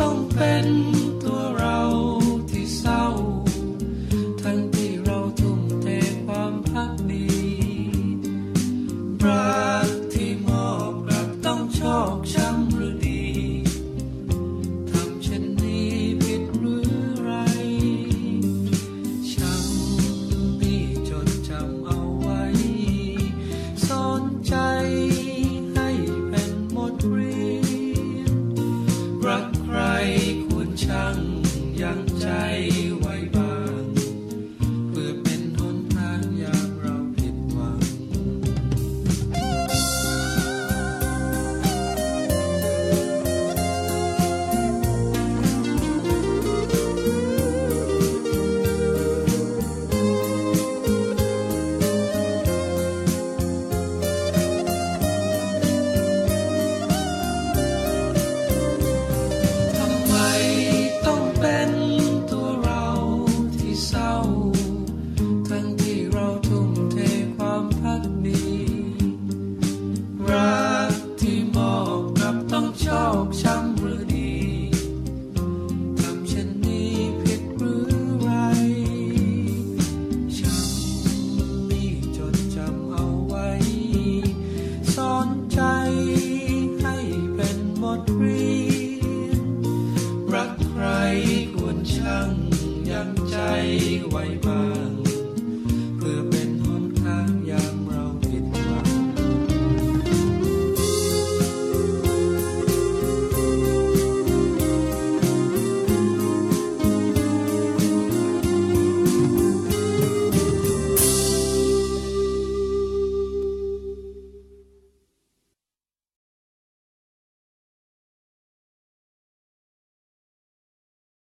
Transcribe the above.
ต้องเป็น young ยังใจไว้บ้าง